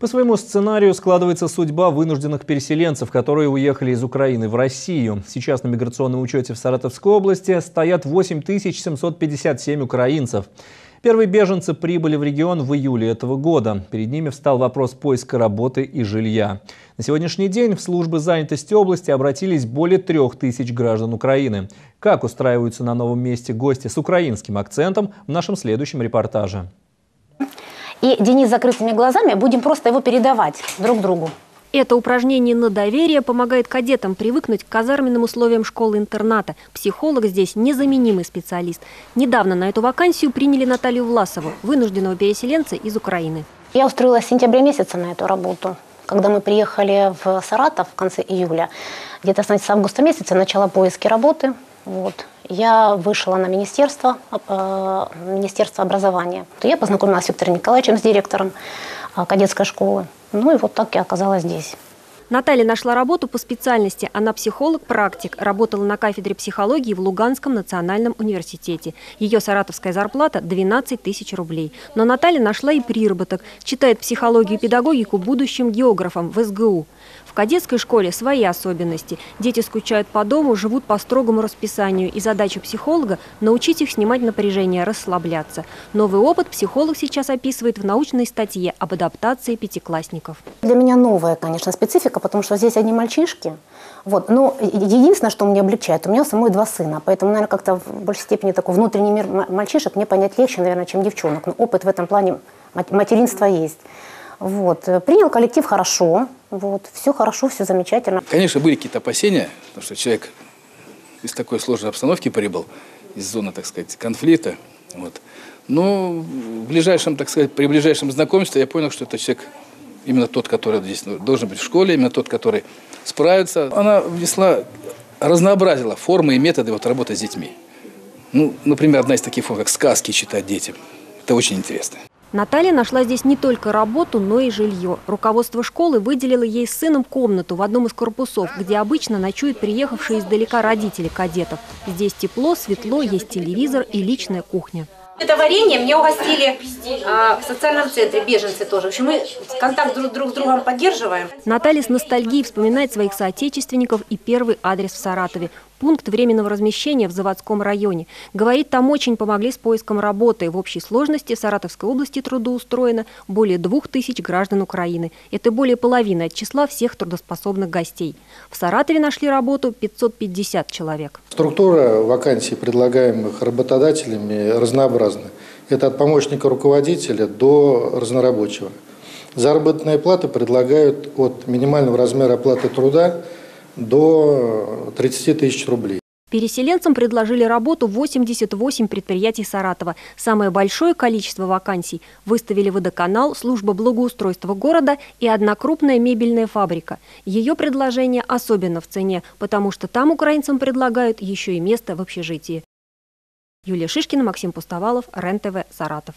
По своему сценарию складывается судьба вынужденных переселенцев, которые уехали из Украины в Россию. Сейчас на миграционном учете в Саратовской области стоят 8757 украинцев. Первые беженцы прибыли в регион в июле этого года. Перед ними встал вопрос поиска работы и жилья. На сегодняшний день в службы занятости области обратились более трех тысяч граждан Украины. Как устраиваются на новом месте гости с украинским акцентом в нашем следующем репортаже. И Денис с закрытыми глазами будем просто его передавать друг другу. Это упражнение на доверие помогает кадетам привыкнуть к казарменным условиям школы-интерната. Психолог здесь незаменимый специалист. Недавно на эту вакансию приняли Наталью Власову, вынужденного переселенца из Украины. Я устроилась в сентябре месяца на эту работу. Когда мы приехали в Саратов в конце июля, где-то с августа месяца начала поиски работы. Вот. Я вышла на министерство, э, министерство образования. Я познакомилась с Виктором Николаевичем, с директором э, кадетской школы. Ну и вот так я оказалась здесь. Наталья нашла работу по специальности. Она психолог-практик, работала на кафедре психологии в Луганском национальном университете. Ее саратовская зарплата – 12 тысяч рублей. Но Наталья нашла и приработок. Читает психологию и педагогику будущим географом в СГУ. В кадетской школе свои особенности. Дети скучают по дому, живут по строгому расписанию. И задача психолога – научить их снимать напряжение, расслабляться. Новый опыт психолог сейчас описывает в научной статье об адаптации пятиклассников. Для меня новая, конечно, специфика, потому что здесь одни мальчишки. Вот. Но единственное, что мне облегчает, у меня самой два сына. Поэтому, наверное, как-то в большей степени такой внутренний мир мальчишек мне понять легче, наверное, чем девчонок. Но опыт в этом плане материнства есть. Вот. Принял коллектив хорошо, вот. все хорошо, все замечательно. Конечно, были какие-то опасения, потому что человек из такой сложной обстановки прибыл, из зоны, так сказать, конфликта. Вот. Но в ближайшем, так сказать, при ближайшем знакомстве я понял, что это человек именно тот, который здесь должен быть в школе, именно тот, который справится. Она внесла, разнообразила формы и методы вот работы с детьми. Ну, например, одна из таких форм, как сказки читать детям. Это очень интересно. Наталья нашла здесь не только работу, но и жилье. Руководство школы выделило ей с сыном комнату в одном из корпусов, где обычно ночуют приехавшие издалека родители кадетов. Здесь тепло, светло, есть телевизор и личная кухня. Это варенье мне угостили а, в социальном центре, беженцы тоже. В общем, мы контакт друг, друг с другом поддерживаем. Наталья с ностальгией вспоминает своих соотечественников и первый адрес в Саратове пункт временного размещения в заводском районе. Говорит, там очень помогли с поиском работы. В общей сложности в Саратовской области трудоустроено более двух тысяч граждан Украины. Это более половины от числа всех трудоспособных гостей. В Саратове нашли работу 550 человек. Структура вакансий, предлагаемых работодателями, разнообразна. Это от помощника руководителя до разнорабочего. Заработные платы предлагают от минимального размера оплаты труда до 30 тысяч рублей. Переселенцам предложили работу 88 предприятий Саратова. Самое большое количество вакансий выставили водоканал, служба благоустройства города и одна крупная мебельная фабрика. Ее предложение особенно в цене, потому что там украинцам предлагают еще и место в общежитии. Юлия Шишкина, Максим Пустовалов, РЕН-ТВ, Саратов.